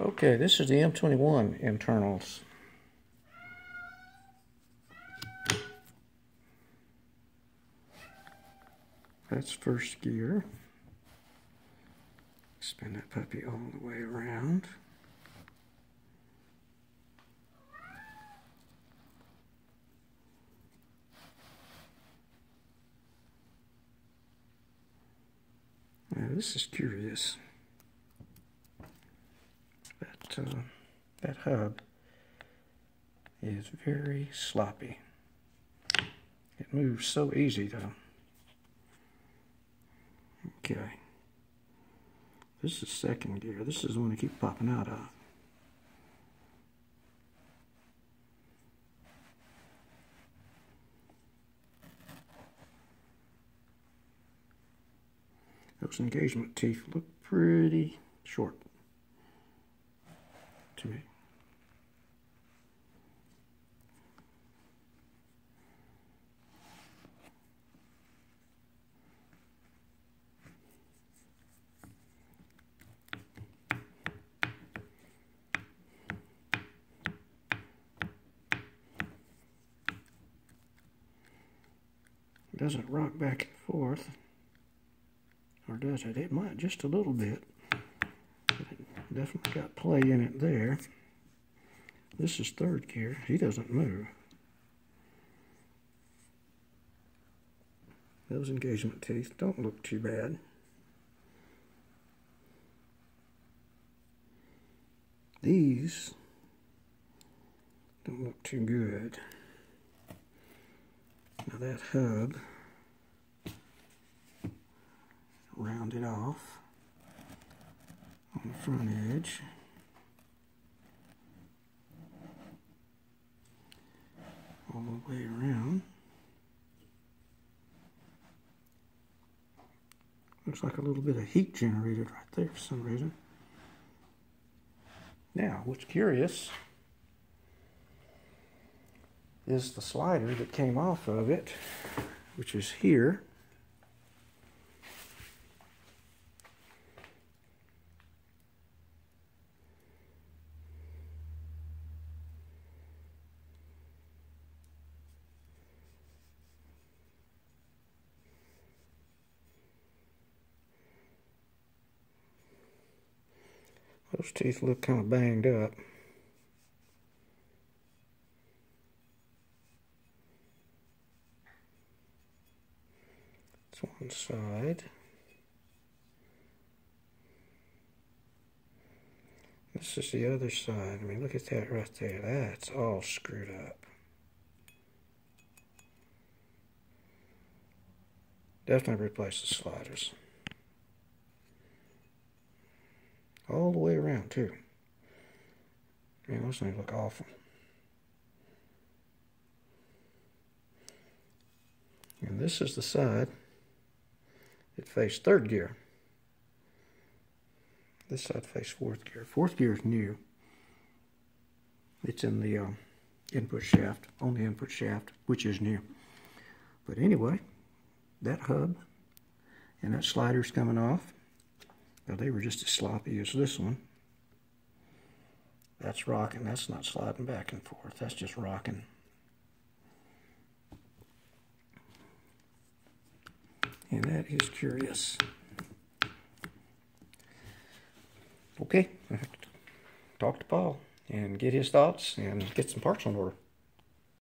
Okay, this is the M21 internals. That's first gear. Spin that puppy all the way around. Now this is curious. That, that hub is very sloppy. It moves so easy though. Okay. This is second gear. This is the one I keep popping out of. Those engagement teeth look pretty short to me. doesn't rock back and forth. Or does it? It might just a little bit. It definitely got play in it there. This is third gear. He doesn't move. Those engagement teeth don't look too bad. These don't look too good. Now that hub round it off front edge. All the way around. Looks like a little bit of heat generated right there for some reason. Now, what's curious is the slider that came off of it, which is here. Those teeth look kind of banged up. That's one side. This is the other side. I mean, look at that right there. That's all screwed up. Definitely replace the sliders. All the way around, too. Man, those things look awful. And this is the side it faced third gear. This side faced fourth gear. Fourth gear is new. It's in the uh, input shaft, on the input shaft, which is new. But anyway, that hub and that slider's coming off. Well, they were just as sloppy as this one. That's rocking. That's not sliding back and forth. That's just rocking. And that is curious. Okay, talk to Paul and get his thoughts and get some parts on order.